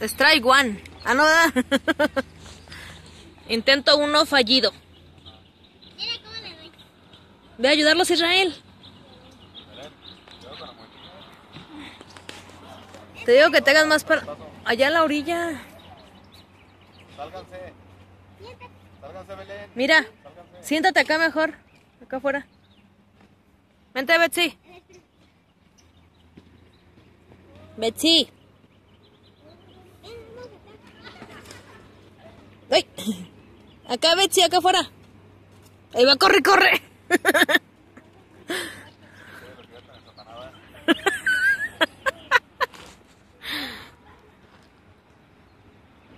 Strike one. Ah, no, ¿verdad? Intento uno fallido. Mira cómo le doy. Ve a ayudarlos, Israel. Te digo que te hagas más para... Allá en la orilla. Sálganse. Sálganse, Belén. Mira, siéntate acá mejor. Acá afuera. Vente, Betsy. Betsy. Ay. Acá, Betsy, acá afuera. Ahí va, corre, corre.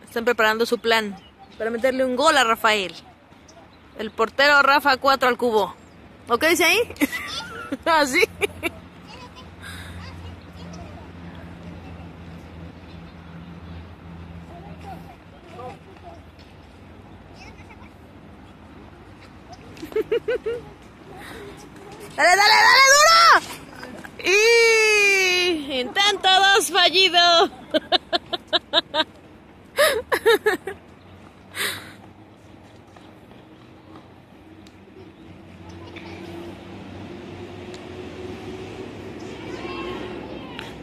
Están preparando su plan para meterle un gol a Rafael. El portero Rafa 4 al cubo. ¿O qué dice ahí? Así. ¡Dale, dale, dale, duro! Y intento dos fallido.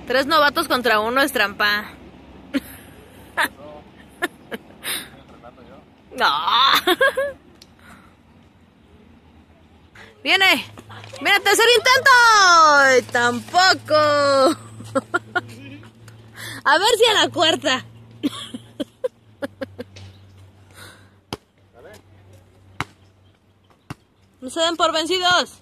Tres novatos contra uno es trampa. No. Viene. Mira, tercer intento. Tampoco. A ver si a la cuarta. No se den por vencidos.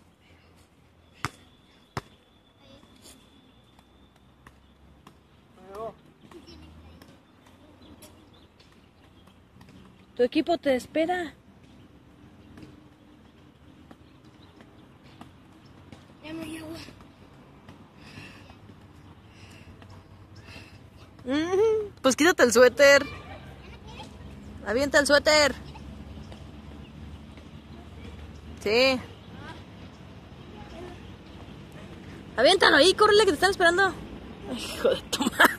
Tu equipo te espera. Pues quítate el suéter. Avienta el suéter. Sí. Aviéntalo ahí, córrele que te están esperando. Hijo de tu madre.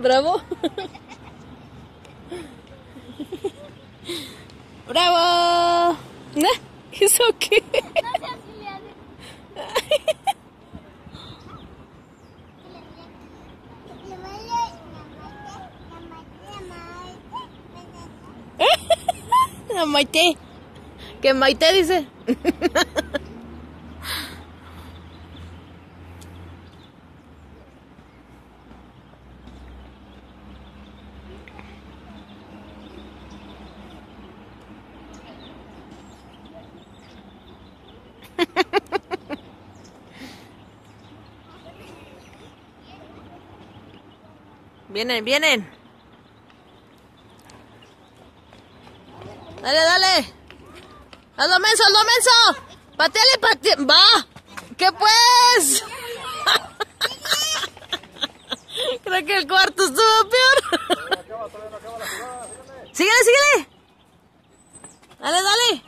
Bravo. Bravo. Nah, hace. La Maite. Que Maite dice. Vienen, vienen. Dale, dale. Hazlo menso, hazlo menso. Pateale, pateale. Va. ¿Qué pues? Creo que el cuarto estuvo peor. síguele, síguele. Dale, dale.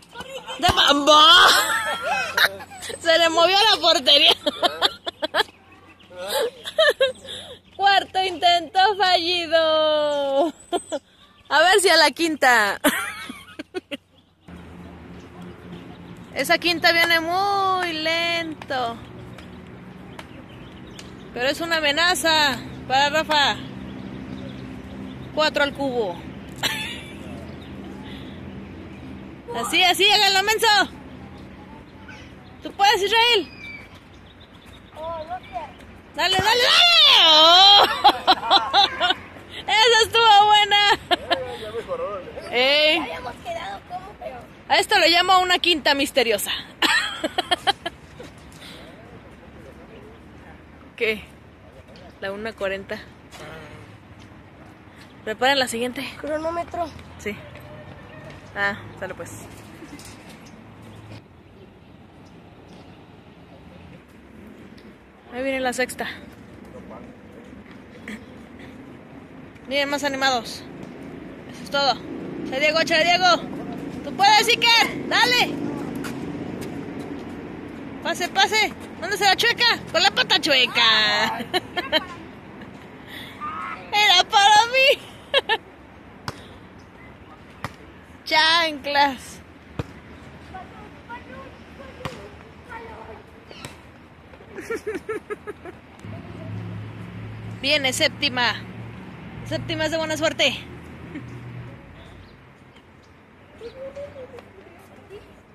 De va. Se le movió la portería. Cuarto intento fallido. A ver si a la quinta. Esa quinta viene muy lento. Pero es una amenaza para Rafa. Cuatro al cubo. Así, así, háganlo, menso. ¿Tú puedes, Israel? Dale, dale, dale. Esa estuvo buena. Ey, Habíamos quedado como, pero a esto le llamo una quinta misteriosa. ¿Qué? La 1.40. ¿Preparen la siguiente? cronómetro. Sí. Ah, sale pues. Ahí viene la sexta. Miren, más animados. Eso es todo. Chale, Diego, chale, Diego. Tú puedes, Iker. Dale. Pase, pase. ¿Dónde se la chueca? Con la pata chueca. Era para mí. Chanclas. Viene séptima. Séptima es de buena suerte.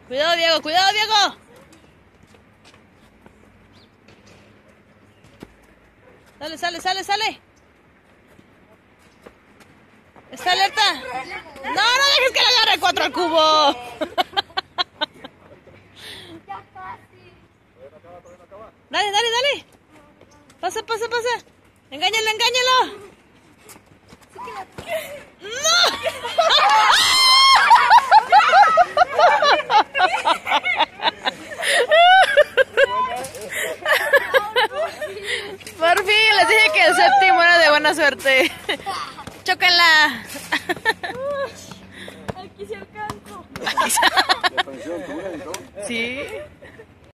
Cuidado, Diego, cuidado, Diego. Sale, sale, sale, sale. ¿Está alerta? No, no dejes que le agarre cuatro al cubo. Ya casi. Dale, dale, dale. Pasa, pasa, pasa. Engáñalo, engáñalo. Por fin les dije que el séptimo era de buena suerte. Chócala. Aquí se alcanzo. Sí.